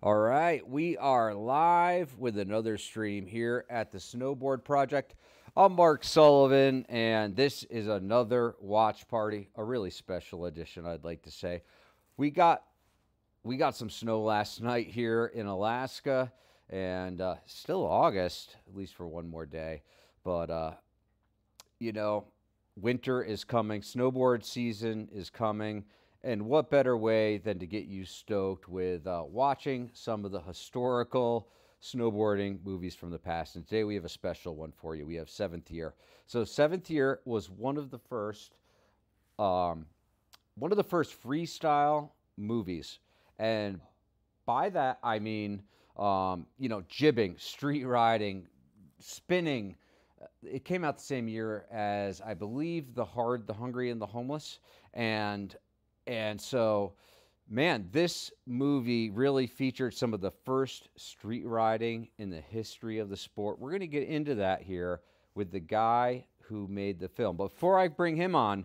All right, we are live with another stream here at the Snowboard Project. I'm Mark Sullivan, and this is another watch party, a really special edition, I'd like to say. We got we got some snow last night here in Alaska, and uh, still August, at least for one more day. But uh, you know, winter is coming, snowboard season is coming. And what better way than to get you stoked with uh, watching some of the historical snowboarding movies from the past? And today we have a special one for you. We have Seventh Year. So Seventh Year was one of the first, um, one of the first freestyle movies, and by that I mean, um, you know, jibbing, street riding, spinning. It came out the same year as I believe the Hard, the Hungry, and the Homeless, and and so, man, this movie really featured some of the first street riding in the history of the sport. We're going to get into that here with the guy who made the film. Before I bring him on,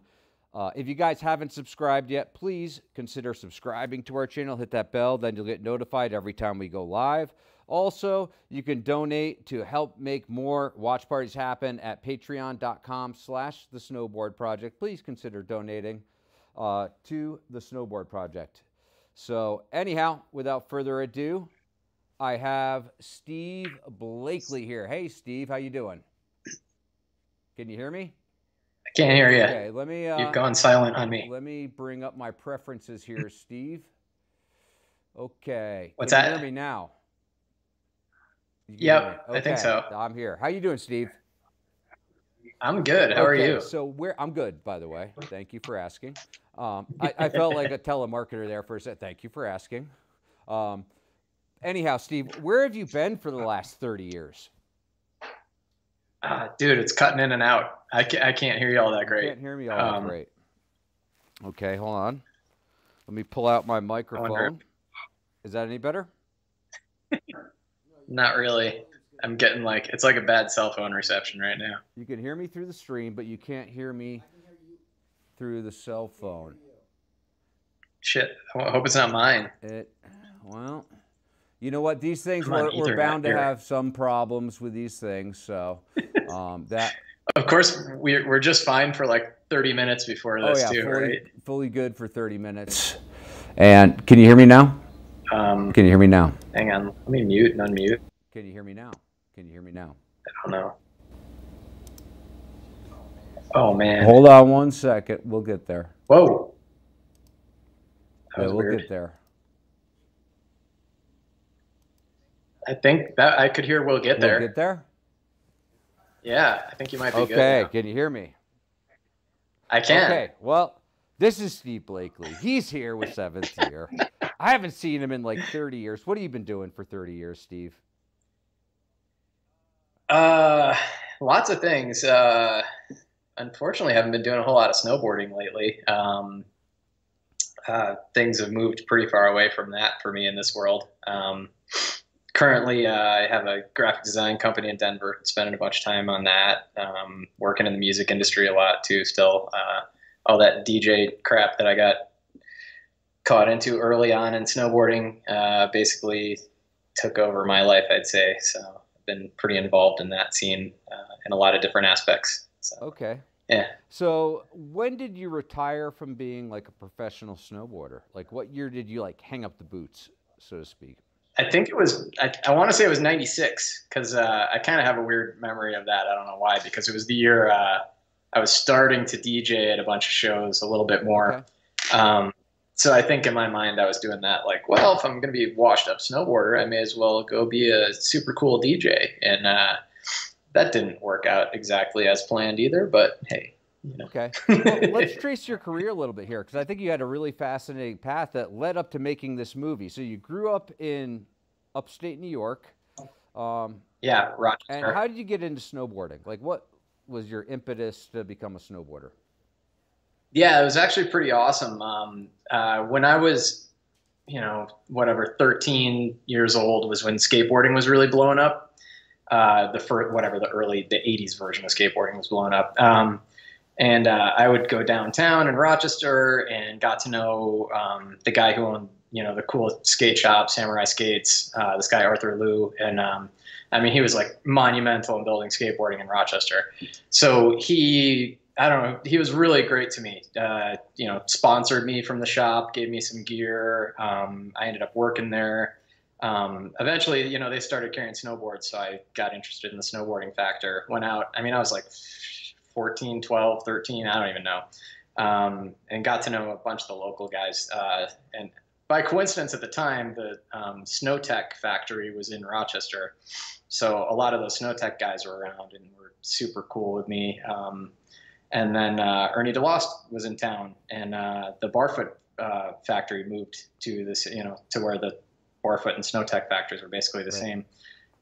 uh, if you guys haven't subscribed yet, please consider subscribing to our channel. Hit that bell, then you'll get notified every time we go live. Also, you can donate to help make more watch parties happen at patreon.com slash the snowboard project. Please consider donating uh, to the snowboard project. So anyhow, without further ado, I have Steve Blakely here. Hey, Steve, how you doing? Can you hear me? I can't hear you. Okay, let me. Uh, You've gone silent on me. Let me bring up my preferences here, Steve. Okay. What's Can that? You hear me now? Yep, hear? I think so. I'm here. How you doing, Steve? I'm good. How are you? So where I'm good, by the way. Thank you for asking. Um, I, I felt like a telemarketer there for a second. Thank you for asking. Um, anyhow, Steve, where have you been for the last 30 years? Uh, dude, it's cutting in and out. I can't, I can't hear you all that You great. can't hear me all that Um, great. Okay, hold on. Let me pull out my microphone. Is that any better? Not really. I'm getting like it's like a bad cell phone reception right now. You can hear me through the stream, but you can't hear me through the cell phone. Shit. I hope it's not mine. It, well, you know what? These things on, we're, we're bound to have some problems with these things. So um, that Of course, we're we're just fine for like 30 minutes before oh this yeah, too, fully, right? fully good for 30 minutes. And can you hear me now? Um, Can you hear me now? hang on. Let me mute and unmute. Can you hear me now? Can you hear me now? I don't know. Oh man. Hold on one second. We'll get there. Whoa. Yeah, we'll weird. get there. I think that I could hear we'll get there. We'll get there. Yeah, I think you might be good. Okay. Can you hear me? I can. Okay. Well, this is Steve Blakely. He's here with seventh year. I haven't seen him in like 30 years. What have you been doing for 30 years, Steve? Uh, lots of things. Uh, unfortunately, haven't been doing a whole lot of snowboarding lately. Um, uh, things have moved pretty far away from that for me in this world. Um, currently, uh, I have a graphic design company in Denver. Spending a bunch of time on that. Um, working in the music industry a lot too. Still, uh, all that DJ crap that I got caught into early on in snowboarding uh, basically took over my life. I'd say so. Been pretty involved in that scene uh, in a lot of different aspects. So Okay. yeah. So when did you retire from being like a professional snowboarder? Like what year did you like hang up the boots, so to speak? I think it was, I, I want to say it was 96 because uh, I kind of have a weird memory of that. I don't know why, because it was the year uh, I was starting to DJ at a bunch of shows a little bit more. Okay. Um, so I think in my mind I was doing that like, well, if I'm going to be washed up snowboarder, I may as well go be a super cool DJ. And uh, that didn't work out exactly as planned either, but hey, you know. Okay. Well, let's trace your career a little bit here because I think you had a really fascinating path that led up to making this movie. So you grew up in upstate New York. Um, yeah, Rochester. and how did you get into snowboarding? Like what was your impetus to become a snowboarder? Yeah, it was actually pretty awesome. Um, uh, when I was, you know, whatever, 13 years old was when skateboarding was really blowing up. Uh, the first, whatever, the early, the 80s version of skateboarding was blowing up. Um, and uh, I would go downtown in Rochester and got to know um, the guy who owned you know the cool skate shop, Samurai Skates. Uh, this guy Arthur Liu, and um, I mean he was like monumental in building skateboarding in Rochester. So he I don't know. He was really great to me. Uh, you know, sponsored me from the shop, gave me some gear. Um, I ended up working there. Um, eventually, you know, they started carrying snowboards, so I got interested in the snowboarding factor. Went out. I mean, I was like 14, 12, 13. I don't even know. Um, and got to know a bunch of the local guys. Uh, and by coincidence, at the time, the um, Snowtech factory was in Rochester, so a lot of those Snowtech guys were around and were super cool with me. Um, and then uh, Ernie DeLost was in town, and uh, the Barfoot uh, factory moved to this, you know, to where the Barfoot and Snowtech factories were basically the right. same.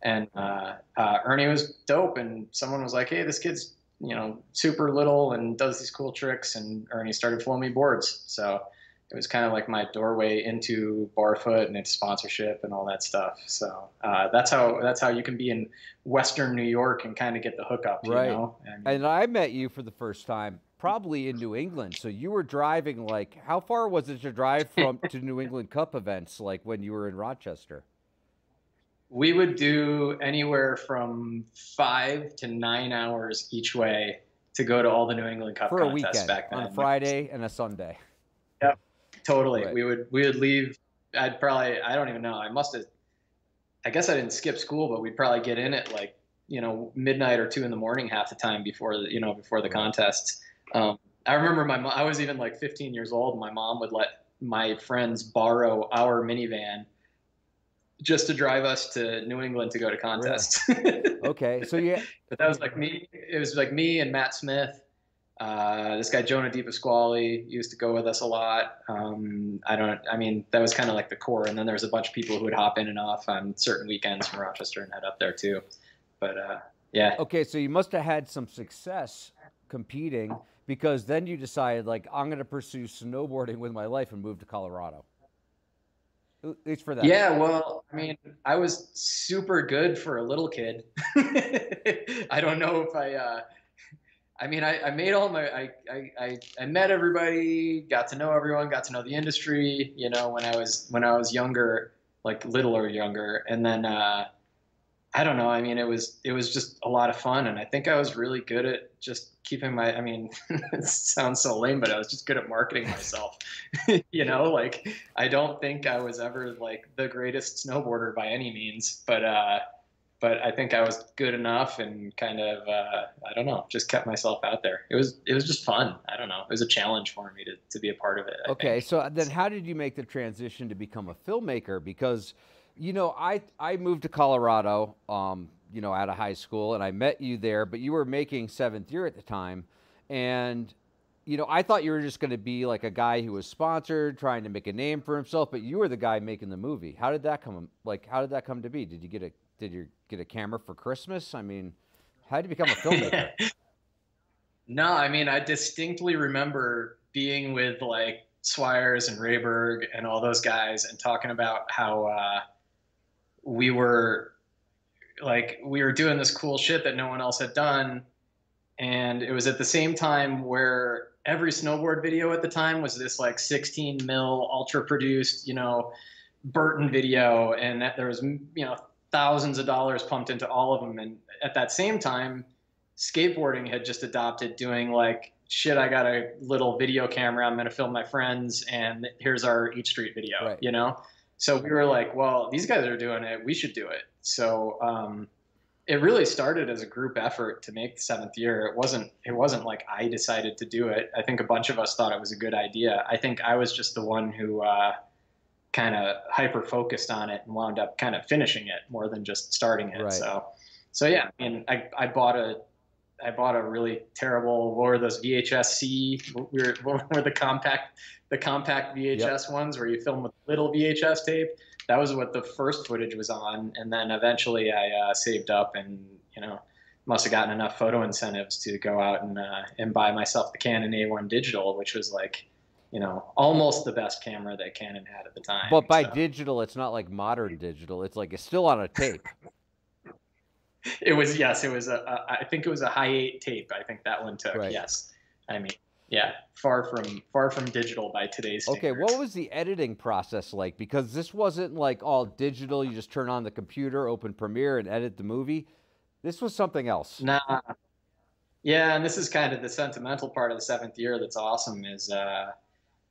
And uh, uh, Ernie was dope, and someone was like, "Hey, this kid's, you know, super little and does these cool tricks." And Ernie started flowing me boards, so it was kind of like my doorway into Barfoot and its sponsorship and all that stuff. So uh, that's how that's how you can be in Western New York and kind of get the hookup, right? You know? and, and I met you for the first time probably in New England. So you were driving like how far was it to drive from to New England Cup events like when you were in Rochester? We would do anywhere from five to nine hours each way to go to all the New England Cup for a weekend back then. on a Friday and a Sunday. Totally. Right. We would we would leave. I'd probably I don't even know. I must have. I guess I didn't skip school, but we'd probably get in at like you know midnight or two in the morning half the time before the you know before the right. contests. Um, I remember my I was even like 15 years old. My mom would let my friends borrow our minivan just to drive us to New England to go to contests. Really? okay, so yeah, but that was like me. It was like me and Matt Smith uh, this guy Jonah DePasquale used to go with us a lot. Um, I don't. I mean, that was kind of like the core, and then there was a bunch of people who would hop in and off on certain weekends from Rochester and head up there too. But uh, yeah. Okay, so you must have had some success competing because then you decided like I'm going to pursue snowboarding with my life and move to Colorado. At least for that. Yeah, well, I mean, I was super good for a little kid. I don't know if I. Uh, I mean, I, I made all my, I, I, I met everybody, got to know everyone, got to know the industry, you know, when I was, when I was younger, like little or younger. And then, uh, I don't know. I mean, it was, it was just a lot of fun. And I think I was really good at just keeping my, I mean, it sounds so lame, but I was just good at marketing myself, you know, like I don't think I was ever like the greatest snowboarder by any means, but, uh, but I think I was good enough and kind of uh, I don't know, just kept myself out there. It was it was just fun. I don't know. It was a challenge for me to, to be a part of it. I okay, think. so then how did you make the transition to become a filmmaker? Because you know, I I moved to Colorado, um, you know, out of high school, and I met you there. But you were making seventh year at the time, and you know, I thought you were just going to be like a guy who was sponsored, trying to make a name for himself. But you were the guy making the movie. How did that come? Like, how did that come to be? Did you get a did you get a camera for Christmas? I mean, how did you become a filmmaker? no, I mean, I distinctly remember being with like Swires and Rehberg and all those guys and talking about how uh, we were like we were doing this cool shit that no one else had done and it was at the same time where every snowboard video at the time was this like 16 mil ultra produced you know burton video and that there was you know thousands of dollars pumped into all of them. And at that same time, skateboarding had just adopted doing like, shit, I got a little video camera. I'm going to film my friends, and here's our Eat Street video, right. you know? So we were like, well, these guys are doing it. We should do it. So, um, it really started as a group effort to make the seventh year. It wasn't it wasn't like I decided to do it. I think a bunch of us thought it was a good idea. I think I was just the one who uh, kind of hyper focused on it and wound up kind of finishing it more than just starting it. Right. So, so yeah, I mean, I, I bought a, I bought a really terrible, what were those VHS C, we were, what were the compact, the compact VHS yep. ones where you film with little VHS tape. That was what the first footage was on. And then eventually I uh, saved up and, you know, must have gotten enough photo incentives to go out and, uh, and buy myself the Canon A1 digital, which was like, you know, almost the best camera that Canon had at the time. But by so. digital, it's not like modern digital. It's like it's still on a tape. it was yes, it was a, a. I think it was a high eight tape. I think that one took right. yes. I mean, yeah, far from far from digital by today's standards. Okay, what was the editing process like? Because this wasn't like all digital. You just turn on the computer, open Premiere, and edit the movie. This was something else. Nah. Yeah, and this is kind of the sentimental part of the seventh year that's awesome. Is uh,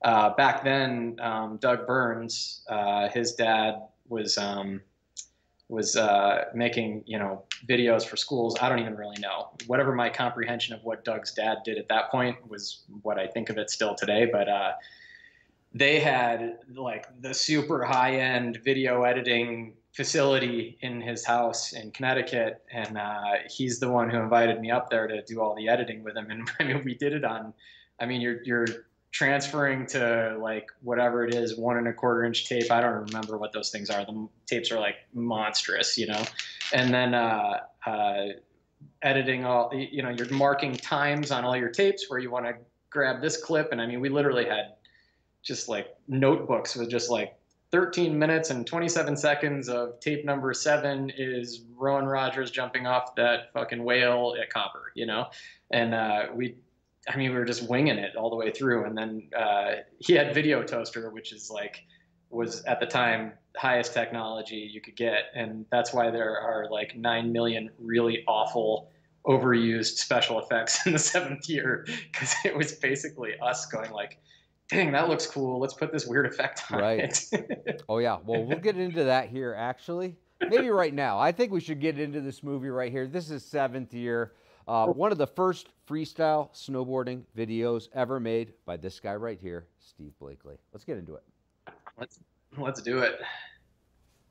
uh, back then, um, Doug Burns, uh, his dad was um, was uh, making you know videos for schools. I don't even really know. Whatever my comprehension of what Doug's dad did at that point was what I think of it still today. But uh, they had like the super high end video editing facility in his house in Connecticut, and uh, he's the one who invited me up there to do all the editing with him. And I mean, we did it on. I mean, you're you're transferring to like whatever it is, one and a quarter inch tape. I don't remember what those things are. The tapes are like monstrous, you know. And then uh, uh, editing all, you know, you're marking times on all your tapes where you want to grab this clip. And I mean, we literally had just like notebooks with just like 13 minutes and 27 seconds of tape number seven is Roan Rogers jumping off that fucking whale at Copper, you know? And uh, we I mean, we were just winging it all the way through. And then uh, he had Video Toaster, which is like was at the time highest technology you could get, and that's why there are like nine million really awful, overused special effects in the seventh year because it was basically us going like. Dang, that looks cool. Let's put this weird effect on Right. it. Oh yeah. Well, we'll get into that here actually. Maybe right now. I think we should get into this movie right here. This is seventh year. Uh, one of the first freestyle snowboarding videos ever made by this guy right here, Steve Blakely. Let's get into it. let's let's do it.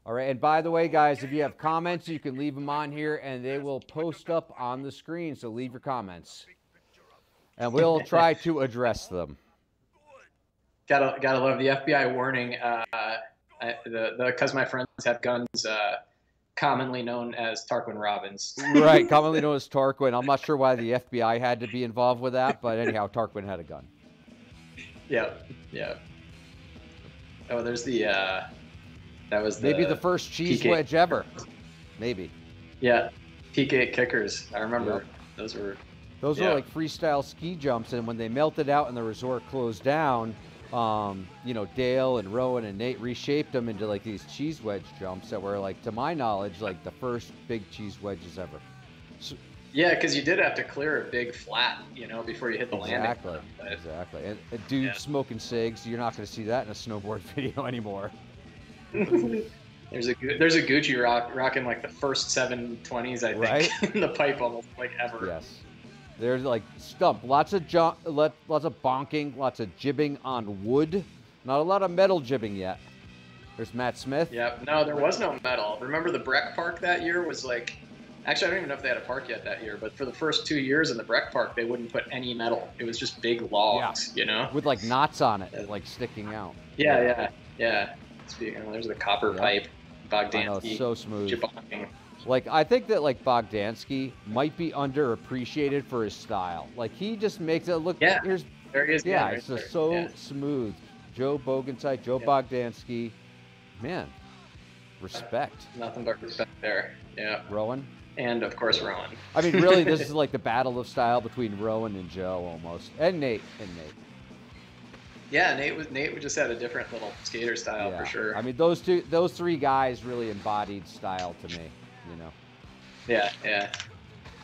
All right. And by the way, guys, if you have comments, you can leave them on here and they will post up on the screen. So leave your comments. And we'll try to address them. Gotta gotta love the FBI warning. Uh, I, the the because my friends have guns. Uh, commonly known as Tarquin Robbins. Right. Commonly known as Tarquin. I'm not sure why the FBI had to be involved with that, but anyhow, Tarquin had a gun. Yeah, yeah. Oh, there's the. Uh, that was the, Maybe the first cheese PK. wedge ever. Maybe. Yeah, PK kickers. I remember those were. Those Yeah. were like freestyle ski jumps, and when they melted out and the resort closed down, um, you know, Dale and Roan and Nate reshaped them into like these cheese wedge jumps that were like, to my knowledge, like the first big cheese wedges ever. Yeah, because you did have to clear a big flat, you know, before you hit the Exactly. landing. But- Exactly. And a dude Yeah. smoking cigs, you're not going to see that in a snowboard video anymore. there's a there's Iguchi rock rocking like the first seven twenties I think Right. in the pipe almost like ever. Yes. There's like stump, lots of jo- let, lots of bonking, lots of jibbing on wood. Not a lot of metal jibbing yet. There's Matt Smith. Yep. No, there was no metal. Remember the Breck Park that year was like. Actually, I don't even know if they had a park yet that year, but for the first two years in the Breck Park, they wouldn't put any metal. It was just big logs, you know? with like knots on it, like sticking out. Yeah, yeah, yeah. Speaking of, there's the copper Yep. pipe, I know, Bogdansky, so smooth. Like I think that like Bogdansky might be underappreciated for his style. Like he just makes it look. Yeah. Here's There he is. yeah, right it's there. just so Yeah. smooth. Joe Bogensite, Joe Yeah. Bogdansky, man, respect. Nothing but respect there. Yeah. Roan. And of course, Roan. I mean, really, this is like the battle of style between Roan and Joe almost, and Nate and Nate. Yeah, Nate was Nate We just had a different little skater style yeah. for sure. I mean, those two, those three guys really embodied style to me. You know. yeah, yeah.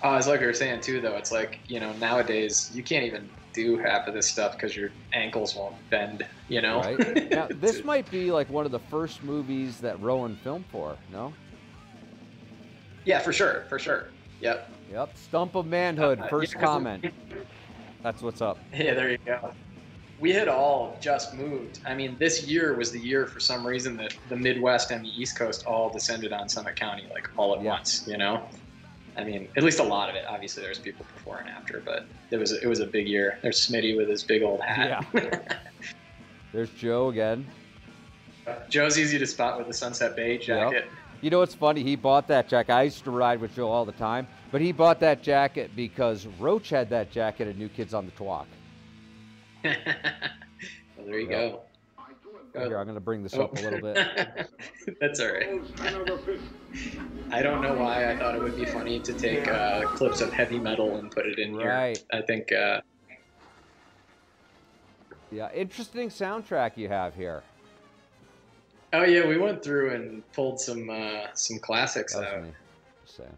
Oh, it's like we were saying too, though. It's like you know nowadays you can't even do half of this stuff because your ankles won't bend. You know. Right. Now, this might be like one of the first movies that Roan filmed for. No. yeah, for sure, for sure. Yep. Yep. Stump of manhood. Uh, First yeah, comment. That's what's up. Yeah, there you go. We had all just moved. I mean, this year was the year for some reason that the Midwest and the East Coast all descended on Summit County like all at Yeah. once. You know, I mean, at least a lot of it. Obviously, there's people before and after, but it was it was a big year. There's Smitty with his big old hat. Yeah. There's Joe again. Joe's easy to spot with the Sunset Bay jacket. You know what's funny? He bought that jacket. I used to ride with Joe all the time, but he bought that jacket because Roach had that jacket at New Kids on the Twalk. well, there you Yep. go. Here, I'm going to bring this Oh. up a little bit. That's all right. I don't know why I thought it would be funny to take uh, clips of heavy metal and put it in Right. here. I think uh, Yeah, interesting soundtrack you have here. Oh yeah, we went through and pulled some uh, some classics That was out. me. Just saying.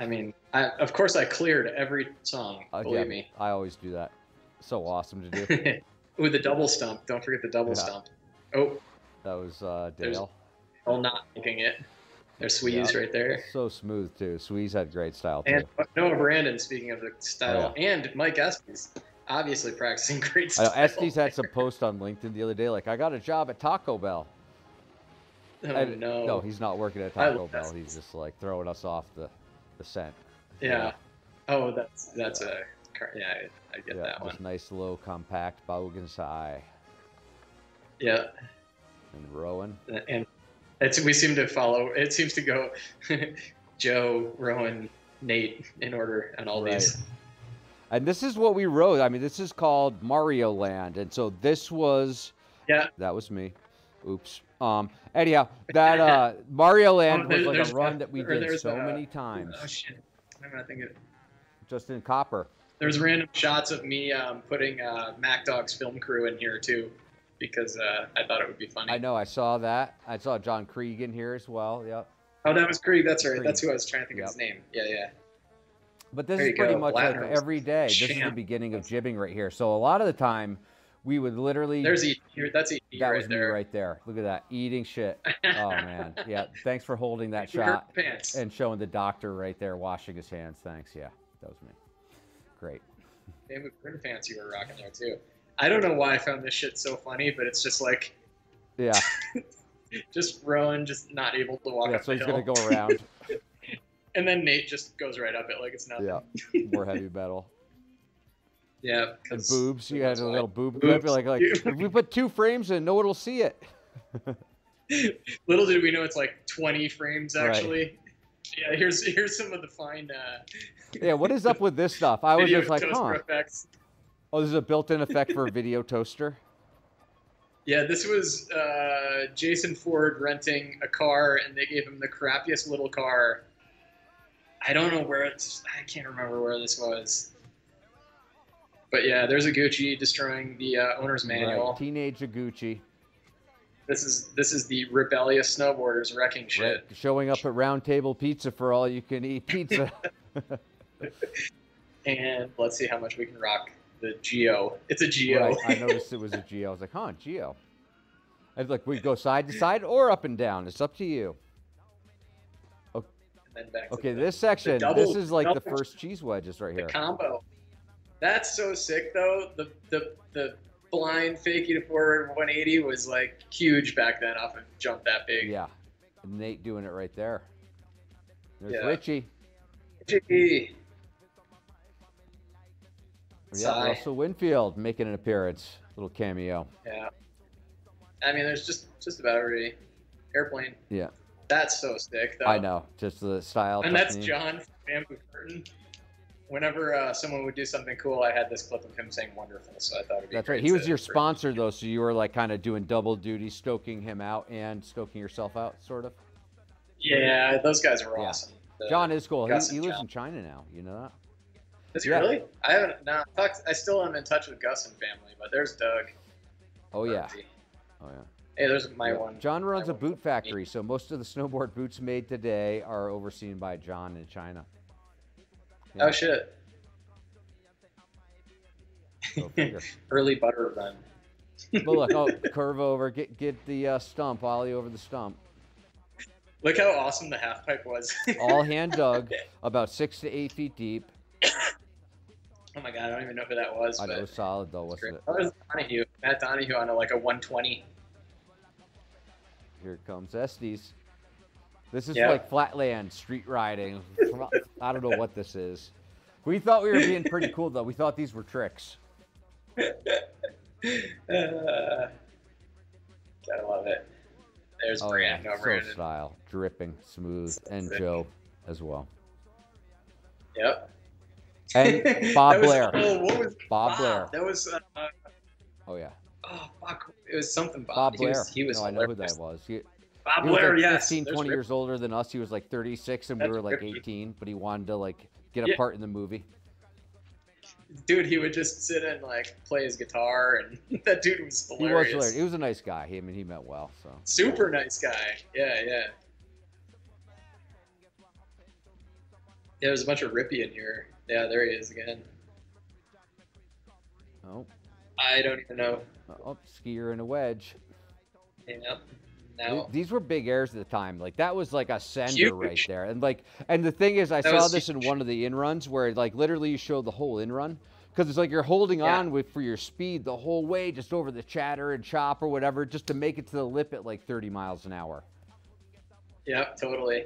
I mean, I, of course I cleared every song. Uh, believe yeah, me. I always do that. So awesome to do. Ooh, the double stump. Don't forget the double Yeah. stump. Oh, That was uh, Dale. oh, not making it. There's Sweeze Yeah. right there. So smooth too. Sweeze had great style too. And Noah Brandon, speaking of the style, Oh, and Mike Estes, obviously practicing great I know style. Estes had some post on LinkedIn the other day, like I got a job at Taco Bell. Oh, And- no. No, he's not working at Taco Bell. Estes. He's just like throwing us off the, the scent. yeah. Oh, that's that's a yeah. I, I get yeah, that one. nice low compact Baugensai Yeah, and Roan. and it's we seem to follow. It seems to go Joe, Roan, Nate in order on all Right. these. And this is what we wrote. I mean, this is called Mario Land, and so this was Yeah. that was me. Oops. Um. Anyhow, that uh Mario Land Oh, was like a run that we did so a- many times, Oh shit! I'm not thinking. just in copper. There's random shots of me um, putting uh, Mack Dawg's film crew in here too, because uh, I thought it would be funny. I know. I saw that. I saw John Krieg in here as well. Yep. Oh, that was Krieg. That's right. Krieg. That's who I was trying to think Yep. of his name. Yeah, yeah. But this There is pretty go. much Latner like every day. This is the beginning of jibbing right here. So a lot of the time, we would literally. There's E. Here, that's E. that right was me right there. Look at that eating shit. Oh man. Yeah. Thanks for holding that shot and showing the doctor right there washing his hands. Thanks. Yeah, that was me. Great. With print pants you were rocking there too. I don't know why I found this shit so funny, but it's just like Yeah. just Roan just not able to walk Yeah. up So he's hill, gonna go around. and then Nate just goes right up it like it's nothing. Yeah. More heavy metal. Yeah. and boobs. You had a little boob clip. Like like if we put two frames in, no one will see it. Little did we know it's like 20 frames actually. Yeah, here's here's some of the fine uh, Yeah. What is up with this stuff? I was just like, huh. effects. Oh, this is a built-in effect for a video toaster. Yeah, this was uh, Jason Ford renting a car, and they gave him the crappiest little car. I don't know where it's. I can't remember where this was. But yeah, there's Iguchi destroying the uh, owner's manual. Right. Teenage Iguchi. This is this is the rebellious snowboarders wrecking Right. shit. Showing up at Round Table Pizza for all you can eat pizza. And let's see how much we can rock the Geo. It's a Geo. right. I noticed it was a Geo. I was like, huh, Geo. I was like, we go side to side or up and down. It's up to you. and then back to Okay, the- this section, double- this is like the first cheese wedges right the here. combo. That's so sick though. The the the blind fakie to forward 180 was like huge back then off of jump that big. Yeah. Nate doing it right there. There's Yeah. Richie. Gee. Yeah, Sigh. Russell Winfield making an appearance. Little cameo. Yeah. I mean, there's just just about every airplane. Yeah. That's so sick though. I know. Just the style. And that's. John from Bamboo Curtain. Whenever uh, someone would do something cool, I had this clip of him saying "wonderful," so I thought it'd be. That's right. He was your sponsor though, so you were like kind of doing double duty, stoking him out and stoking yourself out, sort of. Yeah, those guys were Yeah. awesome. The- John is cool. He, he lives John. in China now. You know that? Is he yeah. really? I haven't. No, talked, I still am in touch with Gus and family, but there's Doug. Oh yeah. Bernsey. Oh yeah. Hey, there's my Yeah. one. John runs a boot factory, so most of the snowboard boots made today are overseen by John in China. Yeah, Oh shit! Early butter run. but look, oh, curve over, get get the uh, stump, ollie over the stump. Look how awesome the half pipe was. All hand dug, about six to eight feet deep. oh my god, I don't even know who that was. I know it was solid though, wasn't it? Oh, there's Donahue. Matt Donahue on a, like a 120. Here comes Estes. This is Yeah. like flatland street riding. I don't know what this is. We thought we were being pretty cool though. We thought these were tricks. Uh, gotta love it. There's Oh yeah, over so style, dripping, smooth, and Sick. Joe as well. Yep. And Bob was- Blair. Oh, what was Bob Blair. That was. Uh, Oh yeah, oh fuck! It was something Bob. Bob he Blair. Was, he was no, I know who that was. He, Bob he was like 15, There's 20 Rip- years older than us. He was like 36, and we were like 18. But he wanted to like get a Yeah. part in the movie. dude, he would just sit and like play his guitar, and that dude was He was hilarious. hilarious. He was a nice guy. He, I mean, he meant well. So Super nice guy. Yeah, yeah. Yeah, there's a bunch of Rippy in here. Yeah, there he is again. oh, I don't even know. oh, skier in a wedge. You These were big airs at the time. Like that was like a sender Huge. right there. And like, and the thing is, I That saw this in one of the in runs where like literally you show the whole in run because it's like you're holding Yeah. on with for your speed the whole way just over the chatter and chop or whatever just to make it to the lip at like 30 miles an hour. Yep, totally.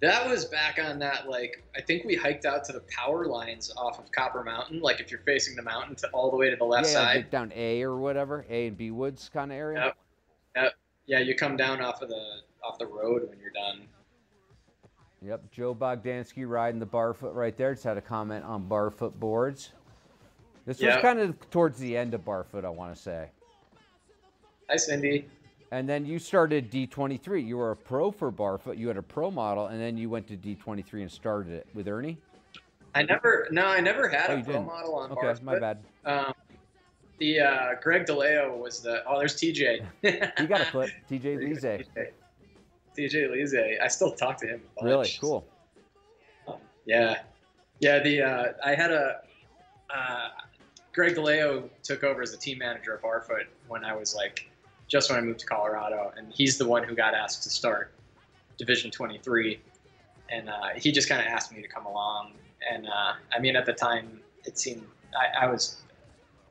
That was back on that like I think we hiked out to the power lines off of Copper Mountain. Like if you're facing the mountain to all the way to the left yeah, side. down A or whatever, A and B Woods kind of area. Yep. Yep. Yeah, you come down off of the off the road when you're done. Yep, Joe Bogdansky riding the barfoot right there. Just had a comment on barfoot boards. This was kind of towards the end of barfoot, I want to say. Hi, Cindy. And then you started D23. You were a pro for barfoot. You had a pro model, and then you went to D23 and started it with Ernie. I never no, I never had Oh, a pro didn't. model on Okay, Barfoot. my bad. Um, the uh, Greg DeLeo was the oh, there's TJ. You got a clip, TJ Lise. TJ, Lise. I still talk to him. a bunch. Really cool. Um, yeah, yeah. The uh, I had a uh, Greg DeLeo took over as the team manager of Barfoot when I was like just when I moved to Colorado, and he's the one who got asked to start Division 23, and uh, he just kind of asked me to come along. And uh, I mean, at the time, it seemed I, I was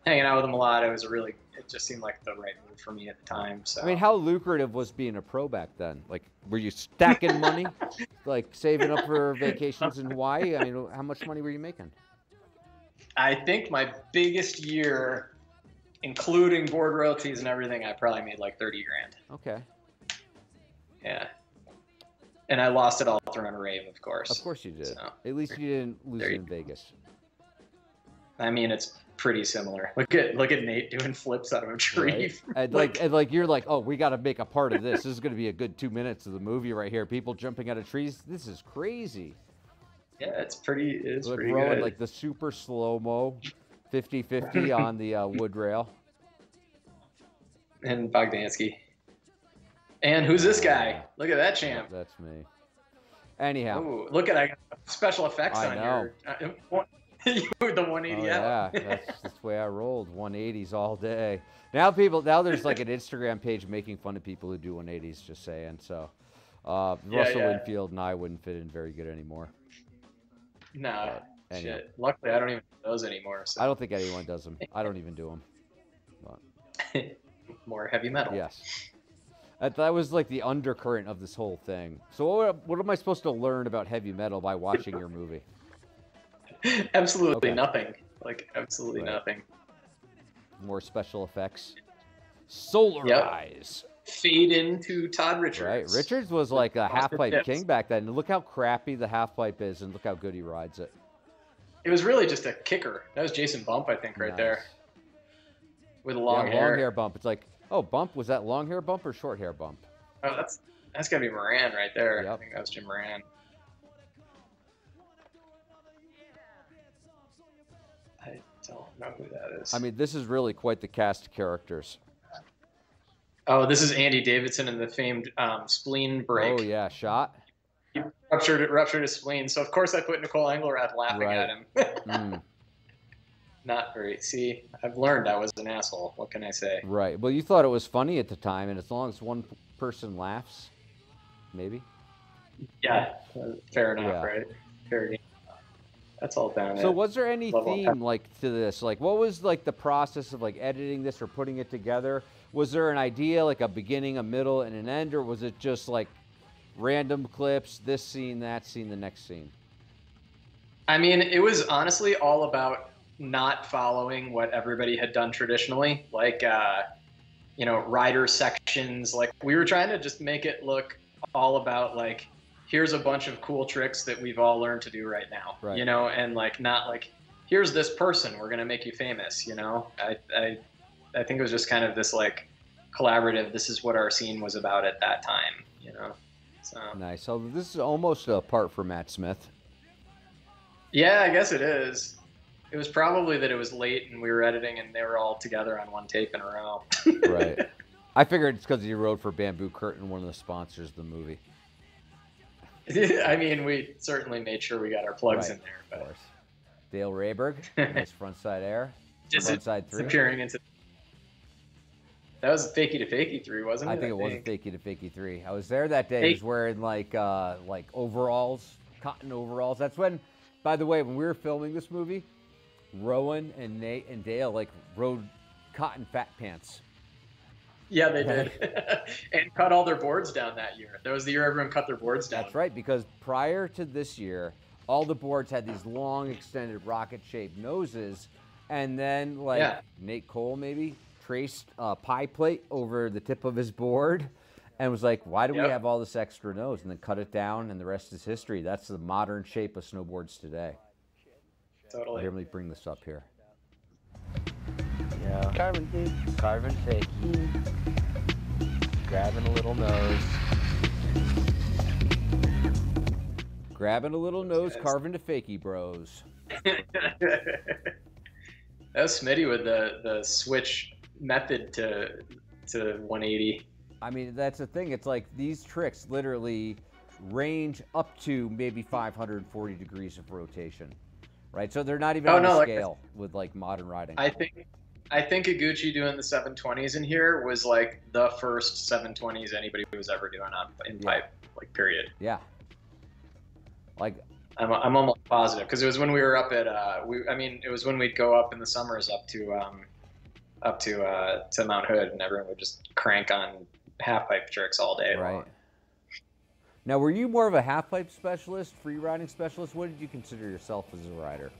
hanging out with him a lot. It was a really it just seemed like the right move for me at the time. So I mean, how lucrative was being a pro back then? Like, were you stacking money, like saving up for vacations in Hawaii? I mean, how much money were you making? I think my biggest year, including board royalties and everything, I probably made like 30 grand. Okay, Yeah. And I lost it all throwing a rave, of course. of course you did. So, At least you didn't lose it in Vegas. I mean, it's pretty similar. Look at look at Nate doing flips out of a tree. Right? And like, and like, you're like, oh, we got to make a part of this. This is going to be a good two minutes of the movie right here. People jumping out of trees. This is crazy. yeah, it's pretty. It's like pretty rolling good. like the super slow mo, 50-50 on the uh, wood rail. and Bogdansky. And who's this guy? Look at that champ. That's me. Anyhow, Ooh, look at I got special effects I on know. your uh, you with the oh, 180 yeah, that's, that's the way I rolled. 180s all day. Now people, now there's like an Instagram page making fun of people who do 180s. Just saying. So uh, Yeah, Russell yeah. Winfield and I wouldn't fit in very good anymore. no, But anyhow. shit. Luckily, I don't even do those anymore. So I don't think anyone does them. I don't even do them. more heavy metal. Yes. That, that was like the undercurrent of this whole thing. So what, what am I supposed to learn about heavy metal by watching your movie? absolutely Okay. nothing. Like absolutely Right. nothing. More special effects. Solarize. Fade into Todd Richards. Right. Richards was like a half pipe king back then. Look how crappy the half pipe is and look how good he rides it. It was really just a kicker. That was Jason Bump, I think, right there, with a long yeah, hair. long hair bump. It's like, oh, bump. Was that long hair bump or short hair bump? Oh, that's that's gotta be Moran right there. I think that was Jim Moran. Know who that is. I mean, this is really quite the cast of characters. oh, this is Andy Davidson in the famed um, spleen break. Oh yeah, shot. He ruptured ruptured his spleen. So of course I put Nicole Engelrath laughing Right. at him. Mm, Not very. See, I've learned I was an asshole. What can I say? right. Well, you thought it was funny at the time, and as long as one person laughs, maybe. Yeah, fair enough, Yeah. right? Fair game. That's all down. So it. was there any level theme like to this? Like what was like the process of like editing this or putting it together? Was there an idea like a beginning, a middle, and an end, or was it just like random clips, this scene, that scene, the next scene? I mean, it was honestly all about not following what everybody had done traditionally, like uh, you know, rider sections. Like we were trying to just make it look all about like here's a bunch of cool tricks that we've all learned to do right now. Right. You know, and like not like here's this person, we're gonna make you famous. You know, I I I think it was just kind of this like collaborative. This is what our scene was about at that time. You know, so Nice. So this is almost a part for Matt Smith. yeah, I guess it is. It was probably that it was late and we were editing and they were all together on one tape in a row. right. I figured it's because he rode for Bamboo Curtain, one of the sponsors of the movie. I mean, we certainly made sure we got our plugs Right, in there, Of but course. Dale Rehberg, nice frontside air. just Frontside three. disappearing into. That was fakie to fakie three, wasn't it? I think it was a fakie to fakie three. I was there that day. He was wearing like uh, like overalls, cotton overalls. That's when, by the way, when we were filming this movie, Roan and Nate and Dale like rode cotton fat pants. Yeah, they did, and cut all their boards down that year. That was the year everyone cut their boards down. That's right, because prior to this year, all the boards had these long, extended rocket-shaped noses, and then like Yeah. Nate Cole maybe traced a pie plate over the tip of his board, and was like, "Why do we have all this extra nose?" And then cut it down, and the rest is history. That's the modern shape of snowboards today. Totally. Here, let me bring this up here. Yeah. Carvin dude. Carving fakie. Grabbing a little nose. Grabbing a little nose, Yes. carving to fakie bros. that was Smitty with the the switch method to to 180. I mean, that's the thing. It's like these tricks literally range up to maybe 540 degrees of rotation, right? So they're not even Oh, on no, the like I- scale with like modern riding. I think I think Iguchi doing the 720s in here was like the first 720s anybody was ever doing on in Yeah. pipe, like period. yeah. Like, I'm, I'm almost positive because it was when we were up at uh, we I mean it was when we'd go up in the summers up to um, up to uh, to Mount Hood and everyone would just crank on half pipe tricks all day. right. long. Now, were you more of a half pipe specialist, free riding specialist? What did you consider yourself as a rider?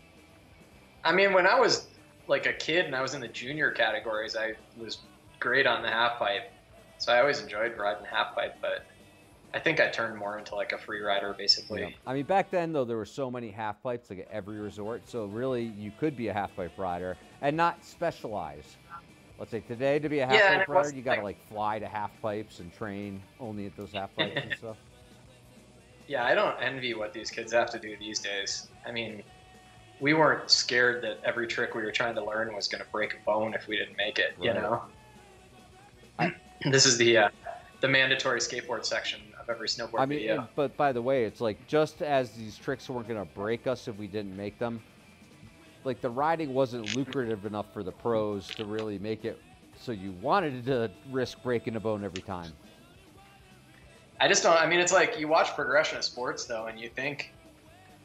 I mean when I was like a kid and I was in the junior categories I was great on the half pipe, so I always enjoyed riding half pipe, but I think I turned more into like a free rider basically. Yeah. I mean, back then though, there were so many half pipes like at every resort. So really, you could be a half pipe rider and not specialize. Let's say today to be a half Yeah, pipe rider, you got to like- like fly to half pipes and train only at those half pipes and stuff. Yeah, I don't envy what these kids have to do these days. I mean, we weren't scared that every trick we were trying to learn was going to break a bone if we didn't make it. You Right. know. this is the uh, the mandatory skateboard section of every snowboard I mean, video. but by the way, it's like just as these tricks weren't going to break us if we didn't make them, like the riding wasn't lucrative enough for the pros to really make it so you wanted to risk breaking a bone every time. I just don't. I mean, it's like you watch progression of sports though, and you think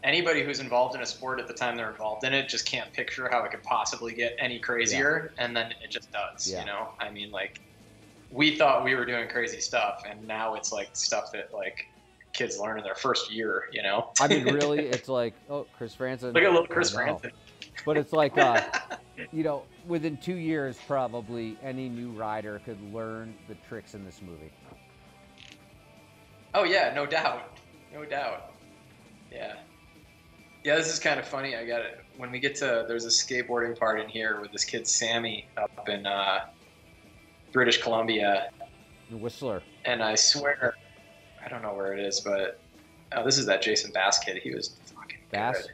anybody who's involved in a sport at the time they're involved in it just can't picture how it could possibly get any crazier, and then it just does. Yeah. You know, I mean, like we thought we were doing crazy stuff, and now it's like stuff that like kids learn in their first year. You know. I mean, really, it's like, oh, Chris Franson. Look at little Chris. Franson. But it's like, uh, you know, within two years, probably any new rider could learn the tricks in this movie. Oh yeah, no doubt, no doubt. Yeah, yeah. This is kind of funny. I got it. When we get to there's a skateboarding part in here with this kid Sammy up in uh, British Columbia, Whistler. and I swear, I don't know where it is, but oh, this is that Jason Bass kid. He was fucking Bass? good.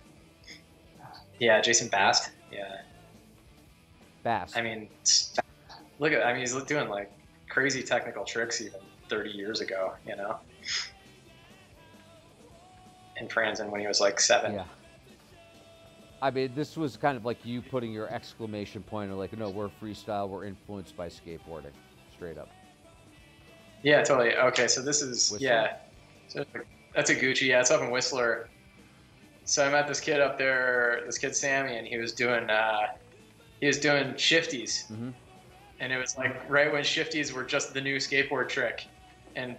Yeah, Jason Bass. Yeah, Bass. I mean, look at. I mean, he's doing like crazy technical tricks even 30 years ago. You know. In France and when he was like seven. Yeah. I mean, this was kind of like you putting your exclamation point of like, no, we're freestyle, we're influenced by skateboarding, straight up. Yeah, totally. Okay, so this is Whistler? yeah, so that's Iguchi. Yeah, it's up in Whistler. So I met this kid up there, this kid Sammy, and he was doing uh, he was doing shifties, hmm and it was like right when shifties were just the new skateboard trick, and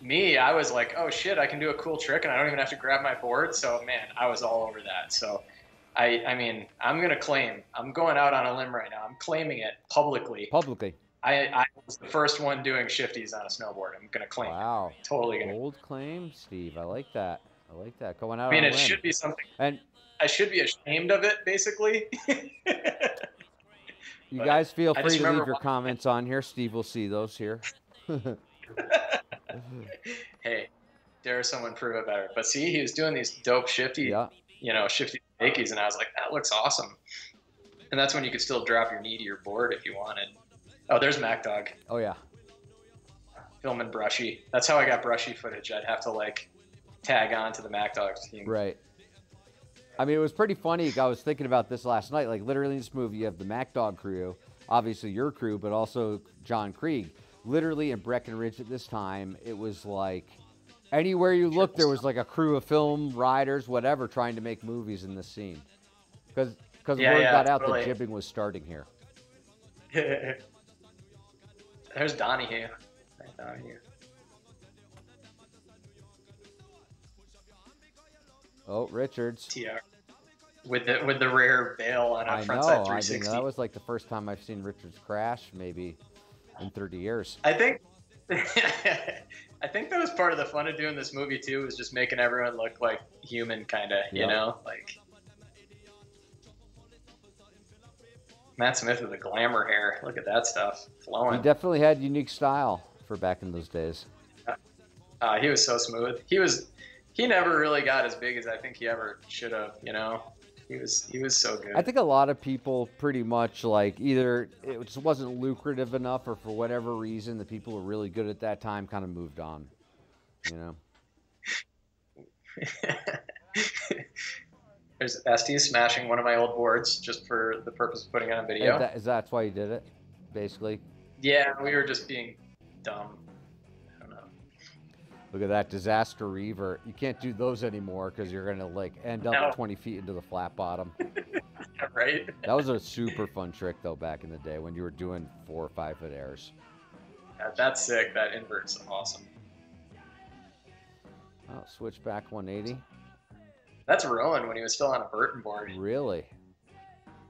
me, I was like, oh shit, I can do a cool trick, and I don't even have to grab my board. So man, I was all over that. So. I, I mean, I'm gonna claim. I'm going out on a limb right now. I'm claiming it publicly. Publicly. I, I was the first one doing shifties on a snowboard. I'm gonna claim. it. Wow. Totally gonna. Bold claim, Steve. I like that. I like that. Going out I mean, it should be something. And I should be ashamed of it, basically. you guys feel free to leave your watching comments on here. Steve will see those here. hey, dare someone prove it better? But see, he was doing these dope shifty, yeah. you know, shifty fakies, and I was like, that looks awesome. And that's when you could still drop your knee to your board if you wanted. Oh, there's Mack Dawg Oh yeah. filming brushy. That's how I got brushy footage. I'd have to like tag on to the Mack Dawg team. Right. I mean, it was pretty funny. I was thinking about this last night. Like, literally, in this movie, you have the Mack Dawg crew, obviously your crew, but also John Krieg. Literally in Breckenridge at this time, it was like anywhere you looked, there was like a crew of film riders, whatever, trying to make movies in this scene. Because because Yeah, word yeah, got out totally. that jibbing was starting here. there's Donahue. There's Donahue. Oh, Richards. TR. With the with the rare bail on a I know. frontside I think 360. that was like the first time I've seen Richards crash, maybe in 30 years. I think I think that was part of the fun of doing this movie too, was just making everyone look like human kind of, you Yeah. know? Like Matt Smith with the glamour hair. Look at that stuff flowing. He definitely had unique style for back in those days. Uh, he was so smooth. He was he never really got as big as I think he ever should have, you know? He was he was so good. I think a lot of people pretty much like either it just wasn't lucrative enough or for whatever reason the people who were really good at that time kind of moved on. You know? There's Esty smashing one of my old boards just for the purpose of putting on a Is, video. that, is that's why you did it, basically? Yeah, we were just being dumb. I don't know. Look at that disaster reaver. You can't do those anymore because you're gonna like end up No. 20 feet into the flat bottom. right? That was a super fun trick though back in the day when you were doing four or five foot airs. Yeah, that's sick. That invert's awesome. Oh, switch back 180. That's Roan when he was still on a Burton board. Really?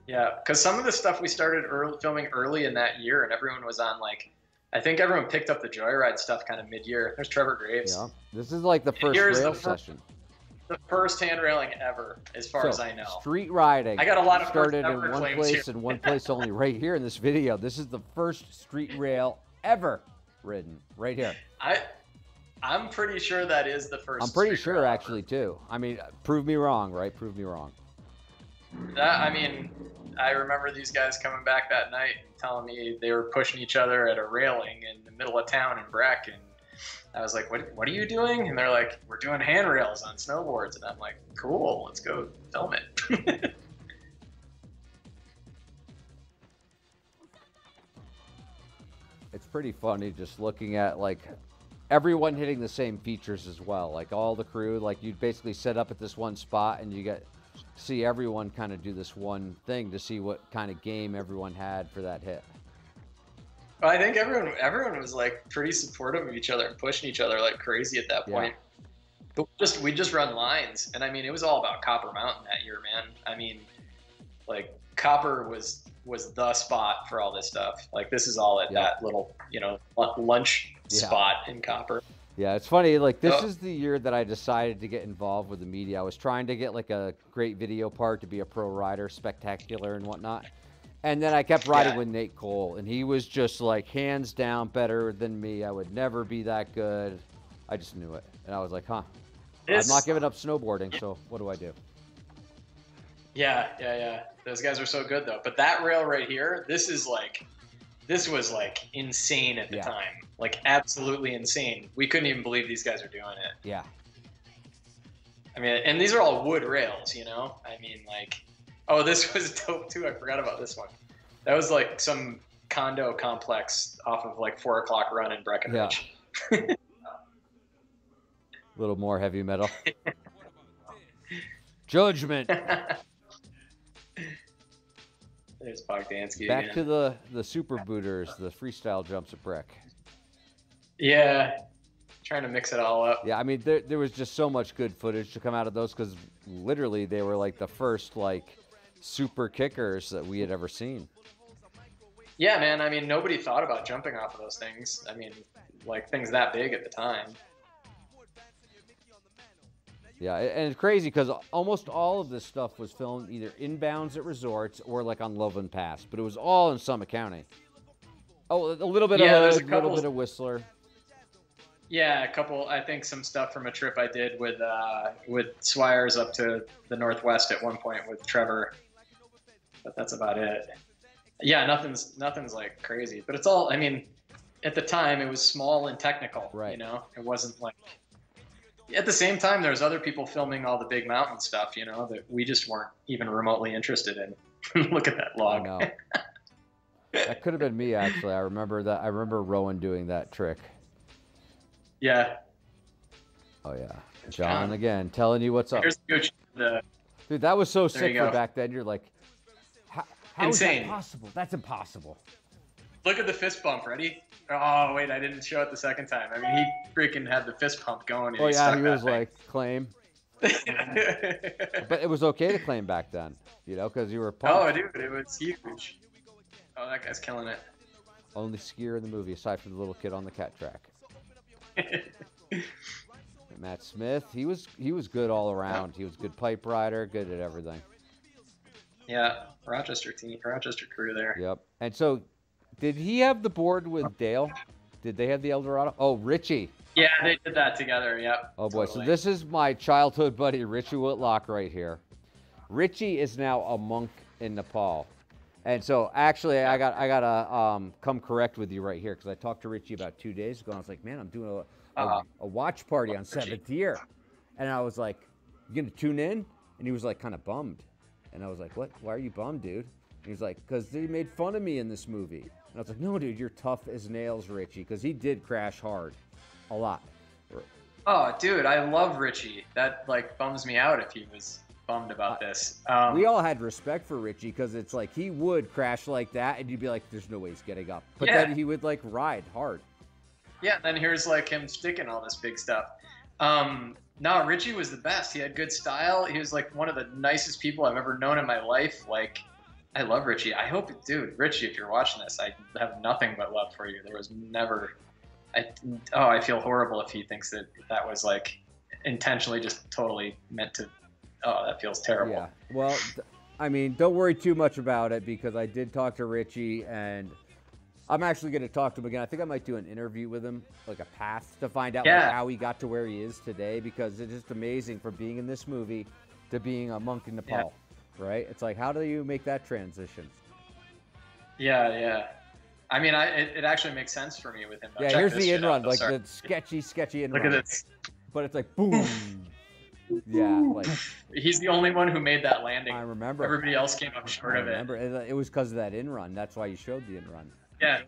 Yeah, because some of the stuff we started early, filming early in that year, and everyone was on like, I think everyone picked up the Joyride stuff kind of mid-year. There's Trevor Graves, Yeah. This is like the first Here's the rail fir- session. the first hand railing ever, as far So, as I know. Street riding. I got a lot of started in one place here. and one place only, right here in this video. This is the first street rail ever ridden, right here. I, I'm pretty sure that is the first. I'm pretty sure, ever. actually, too. I mean, prove me wrong, right? Prove me wrong. That, I mean, I remember these guys coming back that night and telling me they were pushing each other at a railing in the middle of town in Breck, and I was like, "What? What are you doing?" And they're like, "We're doing handrails on snowboards," and I'm like, "Cool, let's go film it." It's pretty funny just looking at like everyone hitting the same features as well. Like all the crew, like you'd basically set up at this one spot and you get see everyone kind of do this one thing to see what kind of game everyone had for that hit. But I think everyone everyone was like pretty supportive of each other and pushing each other like crazy at that Yeah. point. But we just we just run lines, and I mean it was all about Copper Mountain that year, man. I mean, like Copper was was the spot for all this stuff. Like this is all at Yeah. that little you know lunch Yeah. spot in Copper. Yeah, it's funny. Like this Oh. is the year that I decided to get involved with the media. I was trying to get like a great video part to be a pro rider, spectacular and whatnot. And then I kept riding Yeah. with Nate Cole, and he was just like hands down better than me. I would never be that good. I just knew it, and I was like, huh. This- I'm not giving up snowboarding, so what do I do? Yeah, yeah, yeah. Those guys are so good though. But that rail right here, this is like, this was like insane at the Yeah. time. Like absolutely insane. We couldn't even believe these guys are doing it. Yeah, I mean, and these are all wood rails, you know. I mean, like, oh, this was dope too. I forgot about this one. That was like some condo complex off of like four o'clock run in Breckenridge. Yeah. a little more heavy metal. Judgment. There's Bogdansky. Back again. to the the super booters, the freestyle jumps at Breck. Yeah, trying to mix it all up. Yeah, I mean, there, there was just so much good footage to come out of those because literally they were like the first like super kickers that we had ever seen. Yeah, man. I mean, nobody thought about jumping off of those things. I mean, like things that big at the time. Yeah, and it's crazy because almost all of this stuff was filmed either inbounds at resorts or like on Loveland Pass, but it was all in Summit County. Oh, a little bit Yeah, of there's a a little couple- bit of Whistler. Yeah, a couple. I think some stuff from a trip I did with uh, with Swires up to the northwest at one point with Trevor, but that's about it. Yeah, nothing's nothing's like crazy, but it's all. I mean, at the time it was small and technical. Right. You know, it wasn't like. At the same time, there was other people filming all the big mountain stuff. You know that we just weren't even remotely interested in. Look at that I log. know. that could have been me actually. I remember that. I remember Roan doing that trick. Yeah. Oh yeah, John. Again telling you what's up, Here's the, the dude. That was so sick for go. back then. You're like, how, how is that Insane. possible? That's impossible. Look at the fist bump. Ready? Oh wait, I didn't show it the second time. I mean, he freaking had the fist pump going. And Oh yeah, he was like claim, but it was okay to claim back then, you know, because you were oh, pumped. dude, it was huge. Oh, that guy's killing it. Only skier in the movie, aside from the little kid on the cat track. Matt Smith, he was he was good all around. He was a good pipe rider, good at everything. yeah, Rochester team, Rochester crew there. Yep. And so, did he have the board with Dale? Did they have the Eldorado? Oh, Richie. Yeah, they did that together. Yep. Oh boy. totally. So this is my childhood buddy Richie Whitlock right here. Richie is now a monk in Nepal. And so actually I got I gotta um, come correct with you right here because I talked to Richie about two days ago. And I was like, man, I'm doing a, a, Uh-huh. a watch party on seventh year. And I was like, You gonna tune in? And he was like kind of bummed. And I was like, What? Why are you bummed, dude? And he was like, Because they made fun of me in this movie. And I was like, No, dude, you're tough as nails, Richie, because he did crash hard. A lot. Oh, dude, I love Richie. That like bums me out if he was bummed about this. Um, we all had respect for Richie because it's like he would crash like that, and you'd be like, "There's no way he's getting up." But Yeah. then he would like ride hard. Yeah, then here's like him sticking all this big stuff. Um, no, Richie was the best. He had good style. He was like one of the nicest people I've ever known in my life. Like, I love Richie. I hope, dude, Richie, if you're watching this, I have nothing but love for you. There was never, I oh, I feel horrible if he thinks that that was like intentionally just totally meant to. Oh, that feels terrible. Yeah. Well, I mean, don't worry too much about it because I did talk to Richie, and I'm actually going to talk to him again. I think I might do an interview with him, like a path to find out like, how he got to where he is today, because it's just amazing from being in this movie to being a monk in Nepal. Right? It's like, how do you make that transition? Yeah, yeah. I mean, I it, it actually makes sense for me with him. Yeah, here's the in run, like the sketchy, sketchy in Look run. at this. But it's like boom. yeah, like He's the only one who made that landing. I remember. Everybody else came up I short of it. remember. It, it was because of that in run. That's why you showed the in run. Yeah.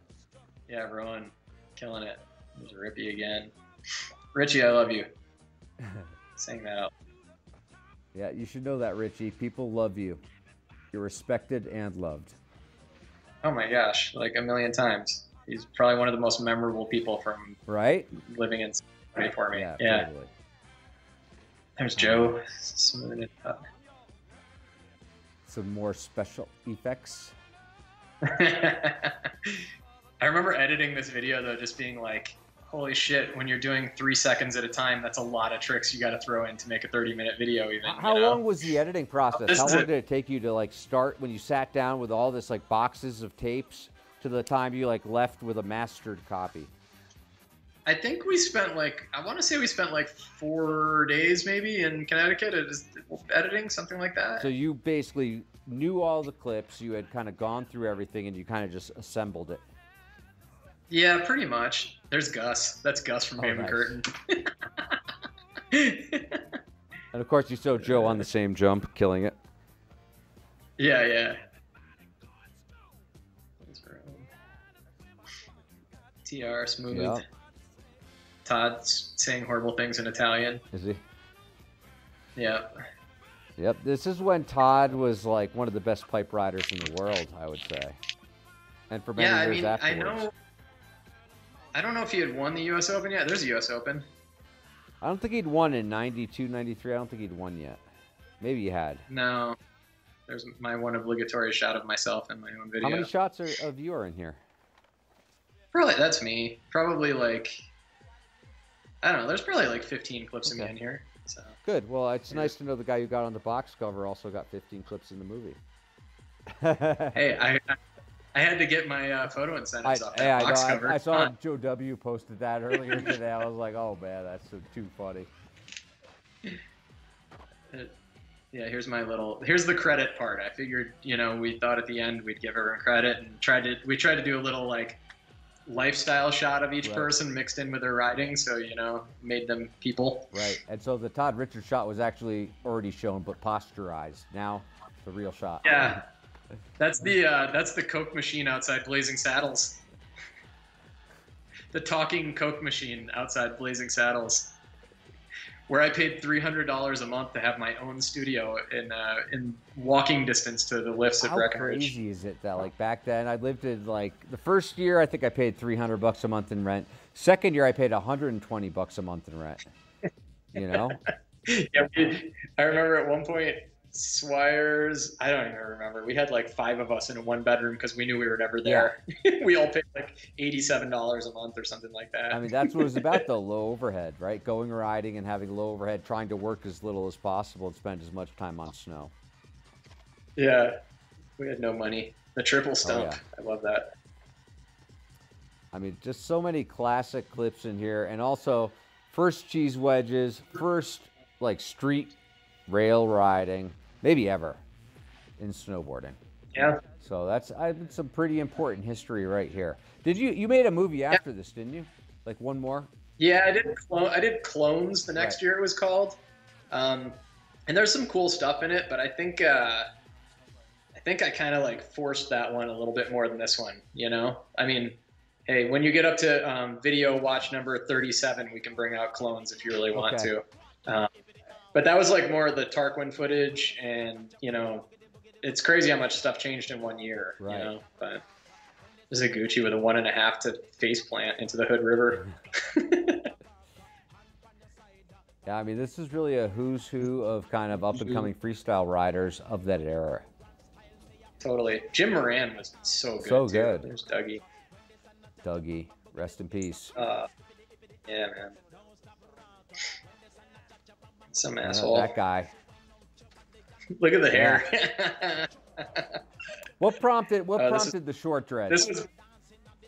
Yeah, Roan killing it. There's Rippey again. Richie, I love you. Saying that out. Yeah, you should know that, Richie. People love you. You're respected and loved. Oh my gosh, like a million times. He's probably one of the most memorable people from Right? living in Cincinnati for me. Yeah, Yeah. totally. There's um, Joe smoothing it up. Some more special effects. I remember editing this video though, just being like, "Holy shit!" When you're doing three seconds at a time, that's a lot of tricks you got to throw in to make a 30 minute video. Even How you know? long was the editing process? How long did it take you to like start when you sat down with all this like boxes of tapes to the time you like left with a mastered copy? I think we spent like I want to say we spent like four days maybe in Connecticut editing something like that. So you basically knew all the clips, you had kind of gone through everything, and you kind of just assembled it. yeah, pretty much. There's Gus. That's Gus from Oh, Haven nice. Curtain. And of course, you saw Joe on the same jump, killing it. yeah, yeah. TR smooth. Yeah. Todd s- saying horrible things in Italian. Is he? Yeah. Yep. This is when Todd was like one of the best pipe riders in the world, I would say. And for many Yeah, I years mean, I know. I don't know if he had won the U.S. Open yet. There's a U.S. Open. I don't think he'd won in 92, 93. I don't think he'd won yet. Maybe he had. No. There's my one obligatory shot of myself in my own video. How many shots are, of you are in here? Probably that's me. Probably like I don't know. There's probably like 15 clips Okay. in here. So Good. Well, it's Yeah. nice to know the guy who got on the box cover also got 15 clips in the movie. hey, I I had to get my uh, photo I, incentives off that yeah, I, box know, cover. I, I saw Huh. Joe W posted that earlier today. I was like, oh man, that's so, too funny. Yeah, here's my little. Here's the credit part. I figured, you know, we thought at the end we'd give everyone credit and tried to. We tried to do a little like lifestyle shot of each Right. person mixed in with their riding, so you know, made them people. Right. And so the Todd Richards shot was actually already shown, but posterized. Now the real shot. Yeah, that's the uh, that's the Coke machine outside Blazing Saddles. The talking Coke machine outside Blazing Saddles, where I paid three hundred dollars a month to have my own studio in uh, in walking distance to the lifts at How Breckenridge. crazy is it that like back then I lived in like the first year I think I paid 300 bucks a month in rent. Second year I paid 120 bucks a month in rent. You know? yeah, we, I remember at one point, Swires, I don't even remember. We had like five of us in a one bedroom because we knew we were never there. we all paid like $87 a month or something like that. I mean that's what it was about though, low overhead, right? Going riding and having low overhead, trying to work as little as possible and spend as much time on snow. yeah, we had no money. The triple oh, stump. Oh, yeah. I love that. I mean, just so many classic clips in here, and also first cheese wedges, first like street rail riding, maybe ever in snowboarding. Yeah. So that's I some pretty important history right here. Did you you made a movie after this, didn't you? Like one more? Yeah, I did. Clone, I did clones the next Right. year. It was called, um, and there's some cool stuff in it. But I think uh, I think I kind of like forced that one a little bit more than this one. You know, I mean, hey, when you get up to um, video watch number 37, we can bring out clones if you really want Okay. to. Um, but that was like more of the Tarquin footage, and you know, it's crazy how much stuff changed in one year. Right. You know, but. This is Iguchi with a one and a half to face plant into the Hood River. Yeah, I mean this is really a who's who of kind of up and coming freestyle riders of that era. Totally. Jim Moran was so good. So too. good. There's Dougie. Dougie, rest in peace. Uh, yeah, man. Some Yeah, asshole. that guy. Look at the hair. What prompted what Uh, this is- prompted the short dreads? this was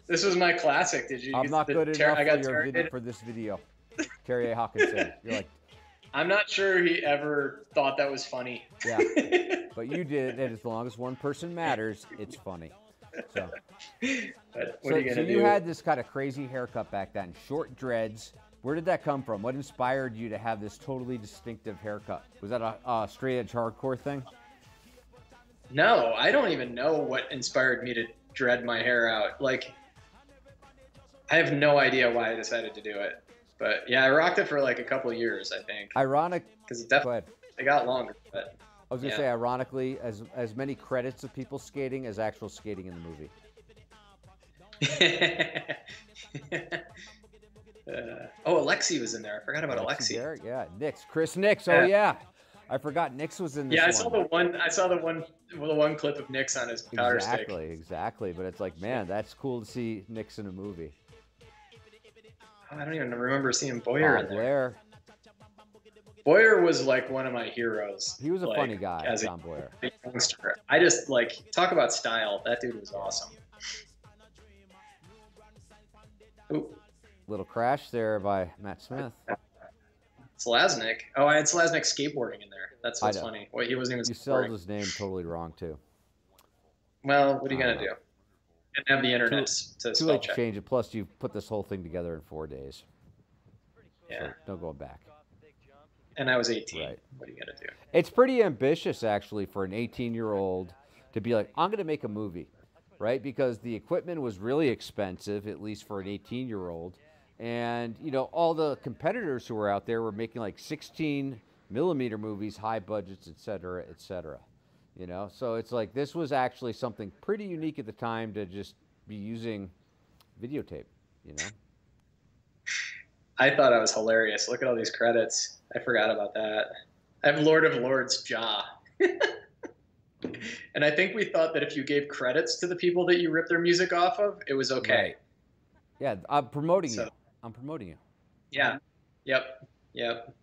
this was my classic. Did you? I'm not good enough I got for, your video for this video, Terry A. Hawkinson. You're like, I'm not sure he ever thought that was funny. yeah, but you did it. As long as one person matters, it's funny. So, what so, are you so you had this kind of crazy haircut back then, short dreads. Where did that come from? What inspired you to have this totally distinctive haircut? Was that a, a straight edge hardcore thing? No, I don't even know what inspired me to dread my hair out. Like, I have no idea why I decided to do it. But yeah, I rocked it for like a couple years, I think, Ironic. because it definitely it got longer. But I was gonna Yeah. say, ironically, as as many credits of people skating as actual skating in the movie. uh, oh, Alexi was in there. I forgot about Alexi. Garrett, yeah, Nix, Chris Nix. Oh Yeah. yeah, I forgot Nix was in this Yeah, I one. saw the one. I saw the one. Well, the one clip of Nick's on his power stick. Exactly, exactly. But it's like, man, that's cool to see Nix in a movie. Oh, I don't even remember seeing Boyer Bob in there. Blair, Boyer was like one of my heroes. he was a like, funny guy, as a John Boyer. youngster. I just like talk about style. That dude was awesome. Ooh, Little crash there by Matt Smith. Selaznick. Oh, I had Selaznick skateboarding in there. That's what's funny. Wait, he wasn't even You spelled his name totally wrong too. Well, what are you gonna know. do? Didn't have the internet to Too to check. change it. Plus, you put this whole thing together in four days. Yeah, So no going back. and I was 18. Right. What are you gonna do? It's pretty ambitious, actually, for an 18 year old to be like, I'm going to make a movie, right? Because the equipment was really expensive, at least for an 18 year old. And, you know, all the competitors who were out there were making like 16 millimeter movies, high budgets, et cetera, et cetera. You know, so it's like this was actually something pretty unique at the time to just be using videotape, you know? I thought I was hilarious. Look at all these credits. I forgot about that. I have Lord of Lords Jaw. and I think we thought that if you gave credits to the people that you ripped their music off of, it was okay. Right. Yeah, I'm promoting So- you. I'm promoting you. Yeah. Yep. Yep.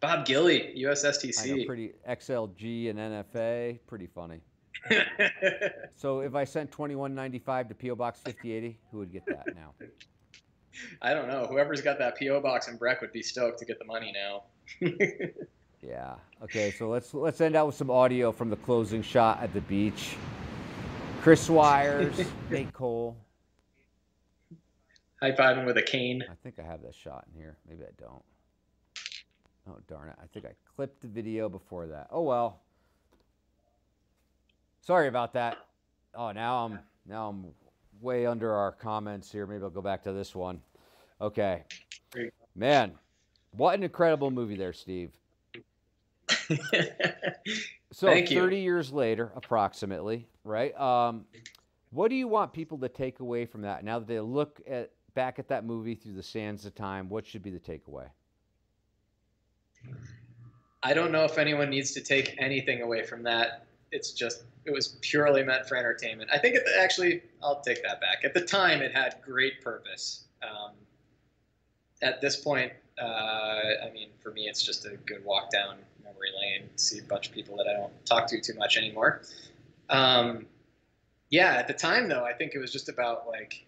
Bob Gilly, USSTC. pretty XLG and NFA, pretty funny. So if I sent twenty one ninety five to PO Box fifty eighty, who would get that now? I don't know. Whoever's got that PO box in Breck would be stoked to get the money now. Yeah. Okay. So let's let's end out with some audio from the closing shot at the beach. Chris Swires, Nate Cole. High fiving with a cane. I think I have that shot in here. Maybe I don't. Oh darn it! I think I clipped the video before that. Oh well. Sorry about that. Oh, now I'm now I'm way under our comments here. Maybe I'll go back to this one. Okay. Man, what an incredible movie there, Steve. So Thank you. 30 years later, approximately, right? Um, what do you want people to take away from that now that they look at back at that movie through the sands of time? What should be the takeaway? I don't know if anyone needs to take anything away from that. It's just it was purely meant for entertainment. I think it actually I'll take that back. At the time, it had great purpose. Um, at this point, uh, I mean, for me, it's just a good walk down memory lane, see a bunch of people that I don't talk to too much anymore. Um, yeah, at the time though, I think it was just about like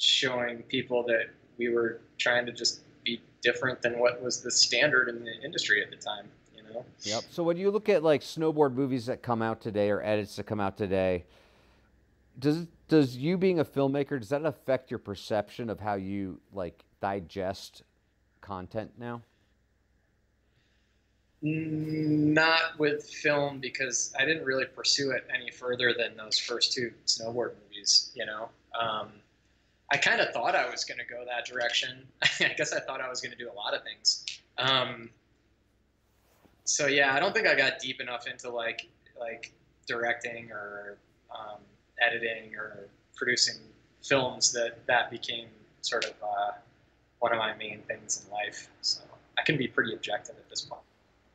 showing people that we were trying to just be different than what was the standard in the industry at the time. You know. Yep. So when you look at like snowboard movies that come out today or edits that come out today, does does you being a filmmaker does that affect your perception of how you like digest content now? Not with film because I didn't really pursue it any further than those first two snowboard movies. You know, um, I kind of thought I was going to go that direction. I guess I thought I was going to do a lot of things. Um, so yeah, I don't think I got deep enough into like like directing or um, editing or producing films that that became sort of uh, one of my main things in life. So I can be pretty objective at this point.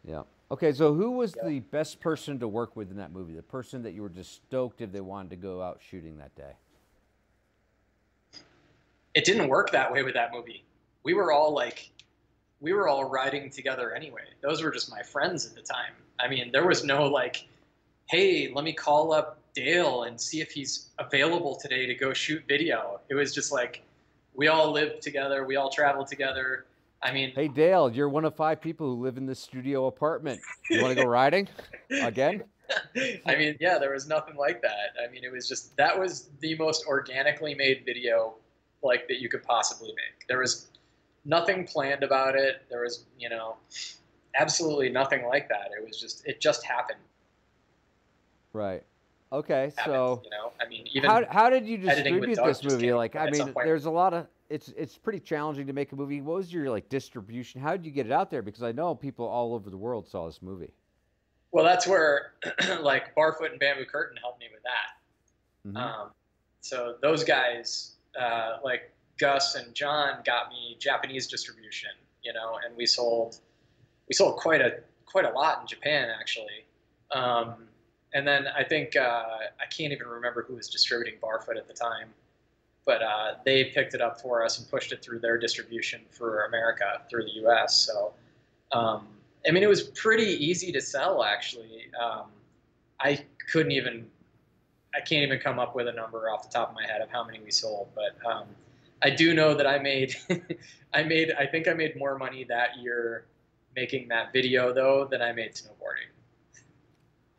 Yeah. Okay, so who was Yeah. the best person to work with in that movie? The person that you were just stoked if they wanted to go out shooting that day? It didn't work that way with that movie. We were all like, we were all riding together anyway. Those were just my friends at the time. I mean, there was no like, hey, let me call up Dale and see if he's available today to go shoot video. It was just like, we all lived together, we all traveled together. I mean, Hey Dale, you're one of five people who live in this studio apartment. You want to go riding again? I mean, yeah, there was nothing like that. I mean, it was just that was the most organically made video like that you could possibly make. There was nothing planned about it. There was, you know, absolutely nothing like that. It was just it just happened. Right. Okay, happened so you know, I mean, even how, how did you distribute this movie? Like, I mean, there's a lot of it's it's pretty challenging to make a movie. What was your like distribution? How did you get it out there? Because I know people all over the world saw this movie. well, that's where like Barfoot and Bamboo Curtain helped me with that. Mhm. Um, so those guys, uh, like Gus and John, got me Japanese distribution, you know, and we sold we sold quite a quite a lot in Japan actually. Um, and then I think uh, I can't even remember who was distributing Barfoot at the time, but uh, they picked it up for us and pushed it through their distribution for America through the U.S. So. Um, I mean, it was pretty easy to sell, actually. Um, I couldn't even I can't even come up with a number off the top of my head of how many we sold, but um, I do know that I made, I made, I think I made more money that year making that video though than I made snowboarding.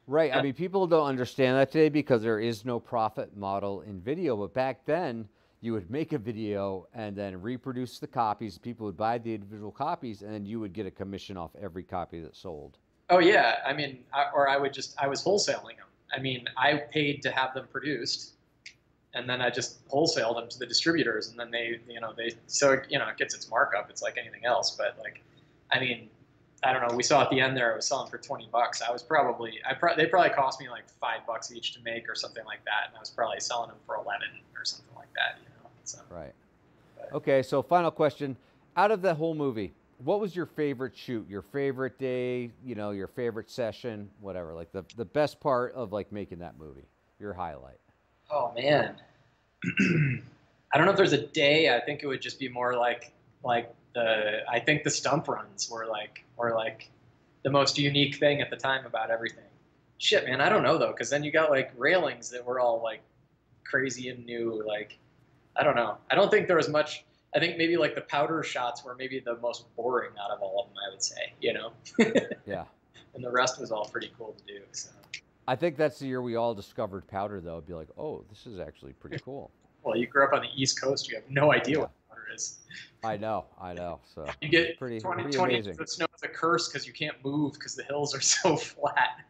Right. I Uh, mean, people don't understand that today because there is no profit model in video. But back then, you would make a video and then reproduce the copies. People would buy the individual copies, and then you would get a commission off every copy that sold. Oh yeah, I mean, I, or I would just, I was wholesaling them. I mean, I paid to have them produced, and then I just wholesaled them to the distributors, and then they, you know, they, so you know, it gets its markup. It's like anything else, but like, I mean, I don't know. We saw at the end there, it was selling for twenty bucks. I was probably, I pro- they probably cost me like five bucks each to make or something like that, and I was probably selling them for eleven or something like that. You know, so Right. Okay. So, final question: Out of the whole movie, what was your favorite shoot? Your favorite day? You know, your favorite session? Whatever. Like the the best part of like making that movie. Your highlight. Oh man, I don't know if there's a day. I think it would just be more like like the. I think the stump runs were like were like the most unique thing at the time about everything. shit, man, I don't know though, because then you got like railings that were all like crazy and new. Like, I don't know. I don't think there was much. I think maybe like the powder shots were maybe the most boring out of all of them. I would say, you know. Yeah. and the rest was all pretty cool to do. So, I think that's the year we all discovered powder, though. It'd be like, oh, this is actually pretty cool. well, you grew up on the East Coast, you have no idea Yeah. what powder is. I know, I know. So You get pretty, 20, pretty 20 amazing. of snow is a curse because you can't move because the hills are so flat.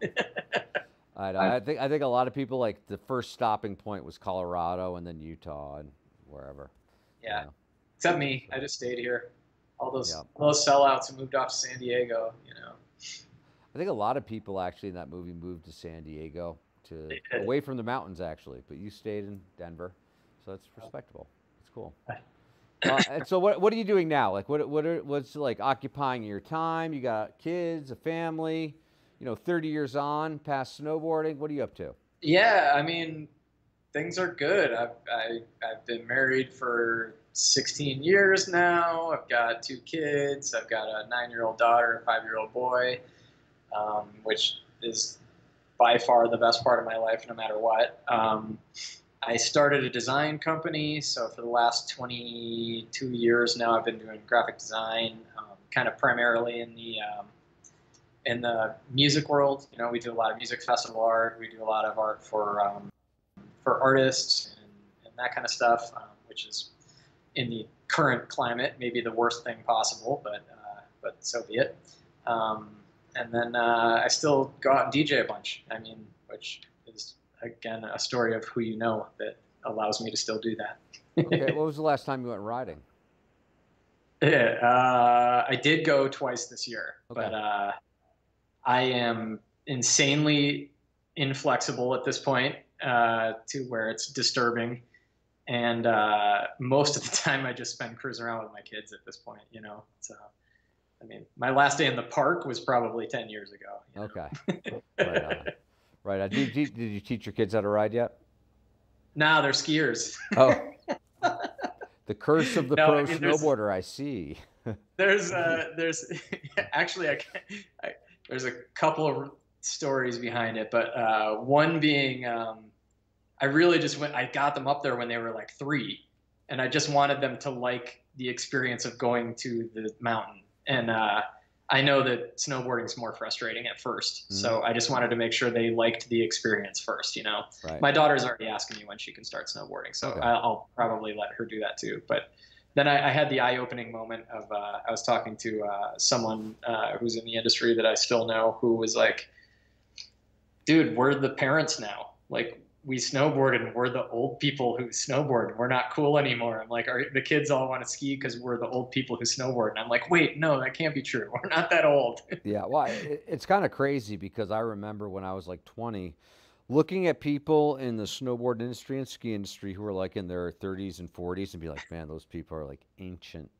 I know. I think I think a lot of people like the first stopping point was Colorado and then Utah and wherever. you yeah, know. Except me. I just stayed here. All those Yeah. all those sellouts who moved off to San Diego, you know. I think a lot of people actually in that movie moved to San Diego to away from the mountains actually, but you stayed in Denver, so that's respectable. It's cool. Uh, and so what what are you doing now? Like what what are, what's like occupying your time? You got kids, a family, you know, 30 years on, past snowboarding. What are you up to? Yeah, I mean, things are good. I've I, I've been married for 16 years now. I've got two kids. I've got a nine-year-old daughter, a five-year-old boy, um, which is by far the best part of my life, no matter what. Um, I started a design company, so for the last 22 years now, I've been doing graphic design, um, kind of primarily in the um, in the music world. You know, we do a lot of music festival art. We do a lot of art for um, for artists and, and that kind of stuff, um, which is in the current climate maybe the worst thing possible, but uh, but so be it. Um, and then uh, I still go out and DJ a bunch. I mean, which is again a story of who you know that allows me to still do that. Okay, what was the last time you went riding? Yeah, uh, I did go twice this year, Okay. but uh, I am insanely inflexible at this point uh, to where it's disturbing. And uh, most of the time, I just spend cruising around with my kids at this point. You know, so I mean, my last day in the park was probably ten years ago. you know? Okay, right on. Right on. Did, you- did you teach your kids how to ride yet? Nah, they're skiers. Oh, the curse of the No, pro I mean, snowboarder. I see. there's uh there's actually I, I there's a couple of stories behind it but uh one being um i really just went i got them up there when they were like three and i just wanted them to like the experience of going to the mountain and uh i know that snowboarding's more frustrating at 1st so i just wanted to make sure they liked the experience first you know Right. my daughter's already asking me when she can start snowboarding, so Okay. I'll probably let her do that too. But then I, I had the eye-opening moment of uh, I was talking to uh, someone uh, who's in the industry that I still know, who was like, "Dude, we're the parents now. Like, we snowboard and we're the old people who snowboard. We're not cool anymore." I'm like, "Are the kids all want to ski because we're the old people who snowboard?" And I'm like, "Wait, no, that can't be true. We're not that old." Yeah, well, it, it's kind of crazy because I remember when I was like 20, looking at people in the snowboard industry and ski industry who were like in their 30s and 40s and be like, man, those people are like ancient,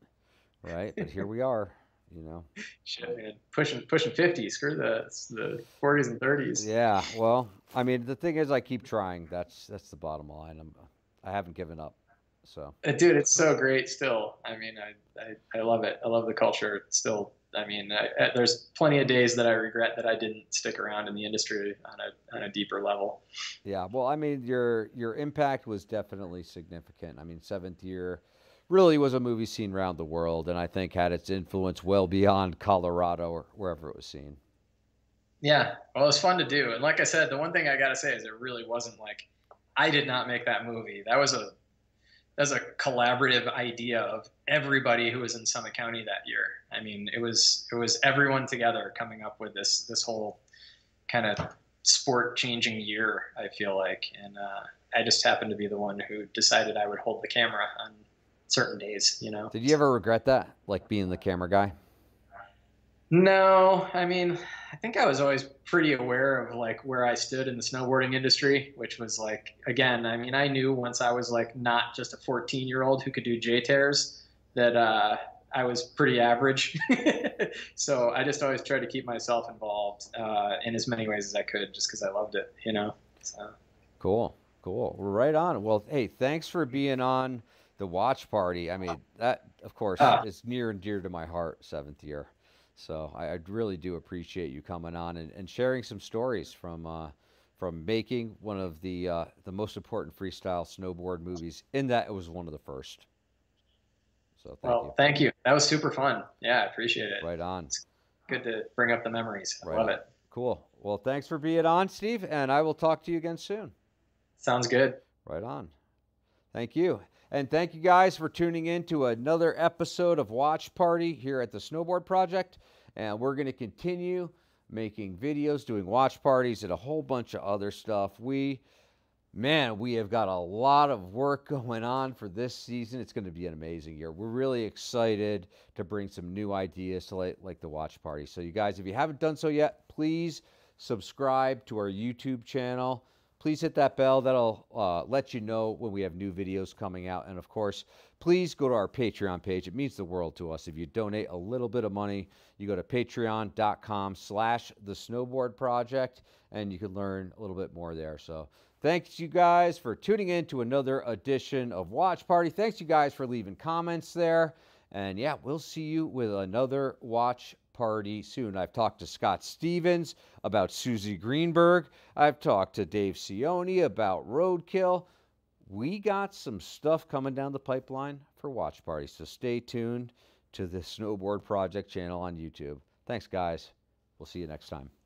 right? But here we are, you know. Shit, man, pushing pushing 50. Screw the the 40s and 30s. Yeah, well, I mean, the thing is, I keep trying. That's that's the bottom line. I'm, I haven't given up. So Uh, Dude, it's so great still. I mean, I, I, I love it. I love the culture still. I mean, I, I, there's plenty of days that I regret that I didn't stick around in the industry on a, on a deeper level. Yeah, well, I mean, your your impact was definitely significant. I mean, Seventh Year really was a movie seen around the world, and I think had its influence well beyond Colorado or wherever it was seen. Yeah, well, it was fun to do. And like I said, the one thing I got to say is it really wasn't like I did not make that movie. That was a that was a collaborative idea of everybody who was in Summit County that year. I mean, it was it was everyone together coming up with this this whole kind of sport changing year. I feel like, and uh, I just happened to be the one who decided I would hold the camera on certain days. You know. Did you ever regret that, like being the camera guy? No, I mean, I think I was always pretty aware of like where I stood in the snowboarding industry, which was like, again, I mean, I knew once I was like not just a 14 year old who could do J tears that uh, I was pretty average. so I just always tried to keep myself involved uh, in as many ways as I could, just because I loved it, you know. So Cool, cool. Right on. Well, hey, thanks for being on the watch party. I mean, that of course Ah. is near and dear to my heart. Seventh year. So I, I really do appreciate you coming on and, and sharing some stories from uh, from making one of the uh, the most important freestyle snowboard movies. In that, it was one of the first. So thank well, you. thank you. That was super fun. Yeah, I appreciate it. Right on. It's good to bring up the memories. I Right love on. it. Cool. Well, thanks for being on, Steve, and I will talk to you again soon. Sounds good. Right on. Thank you. And thank you guys for tuning in to another episode of Watch Party here at the Snowboard Project. And we're going to continue making videos, doing watch parties, and a whole bunch of other stuff. We, man, we have got a lot of work going on for this season. It's going to be an amazing year. We're really excited to bring some new ideas to like, like the watch party. So, you guys, if you haven't done so yet, please subscribe to our YouTube channel please hit that bell. That'll uh, let you know when we have new videos coming out. And of course, please go to our Patreon page. It means the world to us. If you donate a little bit of money, you go to patreon.com slash the snowboard project and you can learn a little bit more there. So thanks you guys for tuning in to another edition of Watch Party. Thanks you guys for leaving comments there. And yeah, we'll see you with another Watch party soon. I've talked to Scott Stevens about Susie Greenberg. I've talked to Dave Cioni about Roadkill. We got some stuff coming down the pipeline for Watch parties, so stay tuned to the Snowboard Project channel on YouTube. Thanks, guys. We'll see you next time.